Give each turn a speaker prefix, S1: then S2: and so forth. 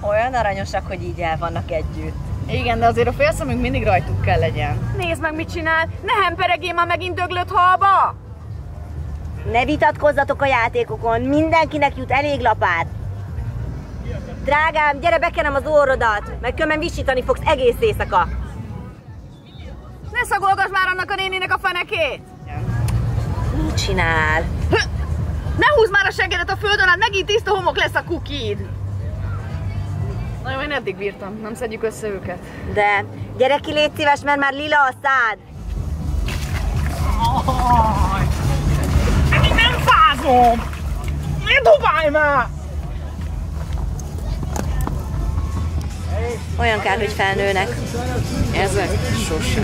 S1: Olyan aranyosak, hogy így el vannak együtt.
S2: Igen, de azért a félszemünk mindig rajtuk kell legyen.
S3: Nézd meg, mit csinál! Ne hemperegél már megint döglött halba!
S4: Ne vitatkozzatok a játékokon, mindenkinek jut elég lapát. Drágám, gyere bekenem az orrodat, meg különben visítani fogsz egész éjszaka.
S3: Ne szagolgass már annak a néninek a fenekét!
S4: Mit csinál?
S3: Ne húzd már a seggedet a földön, hát megint tiszta homok lesz a kukid!
S2: Na jó, én eddig bírtam, nem szedjük össze őket.
S4: De gyere ki, légy szíves, mert már lila a szád.
S5: Nem fázom! Ne dobálj már!
S4: Olyan kár, hogy felnőnek.
S2: Ezek sose.